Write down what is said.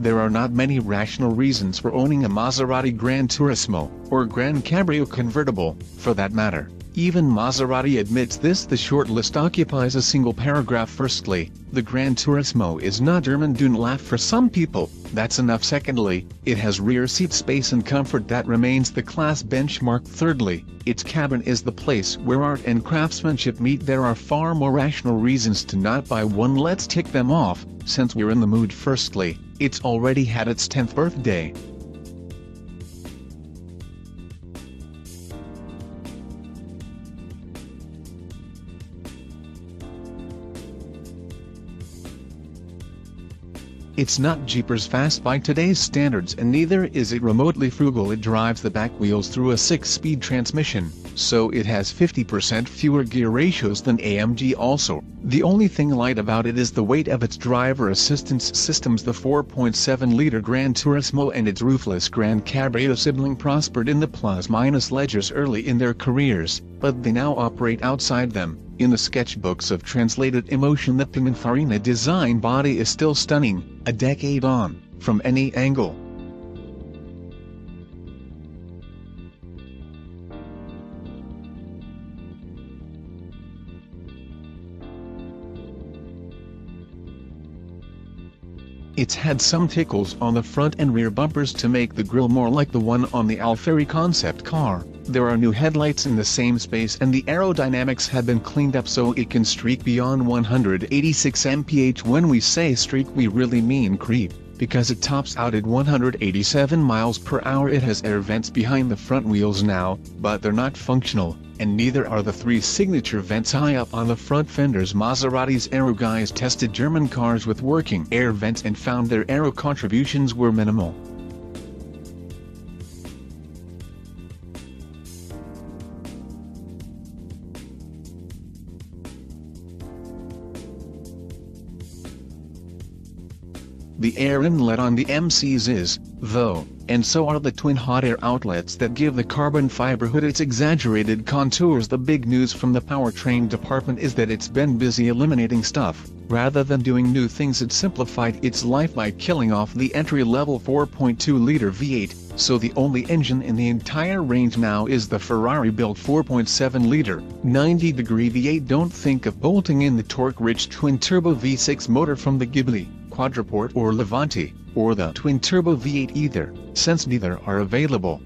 There are not many rational reasons for owning a Maserati GranTurismo, or GranCabrio convertible, for that matter. Even Maserati admits this the short list occupies a single paragraph. Firstly, the GranTurismo is not German don't laugh for some people, that's enough. Secondly, it has rear seat space and comfort that remains the class benchmark. Thirdly, its cabin is the place where art and craftsmanship meet. There are far more rational reasons to not buy one. Let's tick them off, since we're in the mood. Firstly, it's already had its 10th birthday, It's not Jeepers fast by today's standards and neither is it remotely frugal it drives the back wheels through a 6-speed transmission, so it has 50% fewer gear ratios than AMG also. The only thing light about it is the weight of its driver assistance systems the 4.7-liter GranTurismo and its roofless GranCabrio sibling prospered in the plus-minus ledgers early in their careers, but they now operate outside them. In the sketchbooks of translated emotion the Pininfarina design body is still stunning, a decade on, from any angle. It's had some tickles on the front and rear bumpers to make the grille more like the one on the Alfieri concept car. There are new headlights in the same space and the aerodynamics have been cleaned up so it can streak beyond 186 mph. When we say streak we really mean creep, because it tops out at 187 miles per hour. It has air vents behind the front wheels now, but they're not functional, and neither are the three signature vents high up on the front fenders. Maserati's aero guys tested German cars with working air vents and found their aero contributions were minimal. The air inlet on the MCs is, though, and so are the twin hot air outlets that give the carbon fiber hood its exaggerated contours. The big news from the powertrain department is that it's been busy eliminating stuff, rather than doing new things it simplified its life by killing off the entry-level 4.2-liter V8, so the only engine in the entire range now is the Ferrari-built 4.7-liter, 90-degree V8 don't think of bolting in the torque-rich twin-turbo V6 motor from the Ghibli. Quattroporte or Levante, or the twin-turbo V8 either, since neither are available.